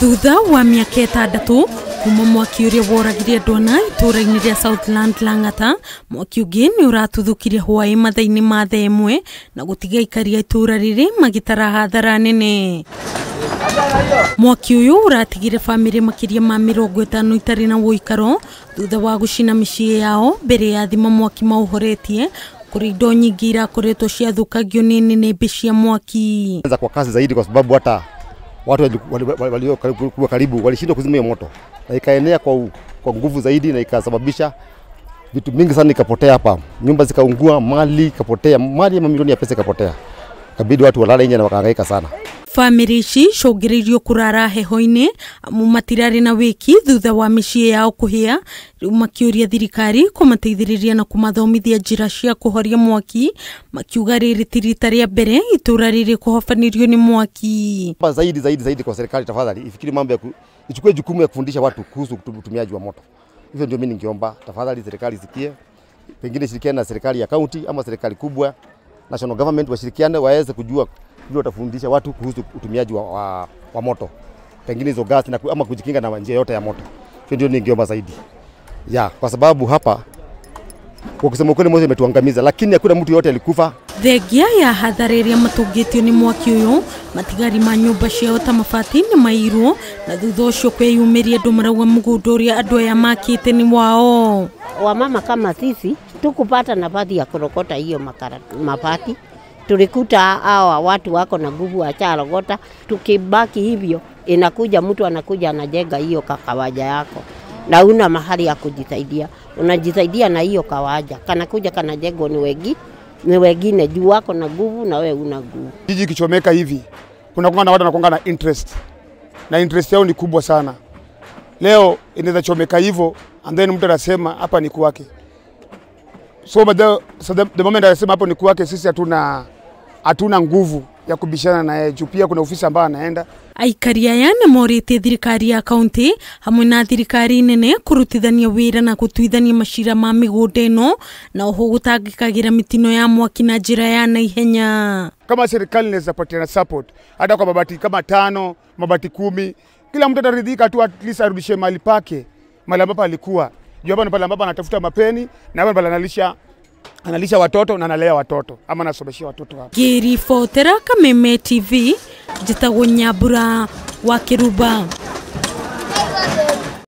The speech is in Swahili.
thutha wa mĩaka ĩtandatũ kuma mwaki ũrĩa woragire andũ ana itũũra-inĩ rĩa southland lang'ata mwaki ũngĩ nĩ ũratuthũkire hwaĩ mathaa-inĩ ma thaa ĩmwe na gũtiga aikari a itũũra rĩrĩ magĩtara hathara nene. Mwaki ũyũ ũratigire bamĩrĩ makĩria ma mĩrongo ĩtano itarĩ na wũikaro thutha wa gũcina mĩciĩ yao mbere ya thima mwaki maũhoretie kũrĩ indo nyingĩ irakoretwo ciathũkagio nĩ nĩnĩmbĩ cia mwaki. Kwa kasi zaidi, kwa sababu hata watu waliokuwa wali, wali, karibu, karibu walishindwa kuzima hiyo moto na ikaenea kwa, kwa nguvu zaidi na ikasababisha vitu mingi sana ikapotea hapa, nyumba zikaungua, mali ikapotea, mali ya mamilioni ya pesa ikapotea, kabidi watu walale nje na wakahangaika sana. Bamĩrĩ ici cũngĩrĩirio kũrara heho-inĩ amu matirarĩ na wĩki thutha wa mĩciĩ yao kũhĩa rĩu makĩũria thirikari kũmateithĩrĩria na kũmathomithia njĩra cia kũhoria mwaki makiuga rĩrĩ ti rita rĩa mbere itũũra rĩrĩ kũhobanĩrio nĩ mwaki zaidi zaidi zaidi kwa serikali, tafadhali ifikiri mambo ya ku, ichukue jukumu ya kufundisha watu kuhusu utu- utumiaji wa moto. Hivyo ndio mimi ningeomba, tafadhali serikali isikie, pengine shirikiane na serikali ya kaunti ama serikali kubwa, national government washirikiane, waweze kujua vile watafundisha watu kuhusu utumiaji wa, wa, wa moto, pengine hizo gasi na, ama kujikinga na njia yote ya moto. Hiyo ndio ningeomba zaidi ya, kwa sababu hapa kwa kusema ukweli moto imetuangamiza, lakini hakuna mtu yote alikufa thengia ya hathara ĩrĩa matũngĩtio nĩ mwaki ũyũ matigari ma nyũmba ciao ta mabati nĩ mairwo na thutha ũcio kweyumĩria andũ marauga mũgũnda ũrĩa andũ aya makĩte nĩ wao wamama kama sisi tukupata nafasi ya kurokota hiyo makara, mabati. Tulikuta hawa watu wako na nguvu wacharogota, tukibaki hivyo inakuja mtu anakuja anajenga hiyo kakawaja yako na una mahali ya kujisaidia, unajisaidia na hiyo kawaja, kanakuja kanajengwa ni wengi ni wengine juu wako na nguvu na wewe una nguvu. jiji kichomeka hivi kuna kunakuwa na watu wanakuanga na interest na interest yao ni kubwa sana. Leo inaweza chomeka hivyo and then mtu anasema hapa ni kwake. So, the, so the, the moment anasema hapo ni kwake, sisi hatuna hatuna nguvu ya kubishana na yeye juu pia kuna ofisi ambayo anaenda aikari aya nĩ morĩtie thirikari ya kaunti hamwe na thirikari nene kurutithania wira na gutuithania macira ma migunda ino na oho gutangikagira mitino ya mwaki na njira ya naihenya kama serikali inaweza patiana support hata kwa mabati kama tano mabati kumi, kila mtu ataridhika tu, at least arudishe mali pake mali ambapo alikuwa juu. Hapa ni pale ambapo anatafuta mapeni na hapa ni pale analisha analisha watoto na analea watoto ama anasomeshia watoto hapa. ngĩribotera kameme tv njĩtagwo nyambura wa kĩruba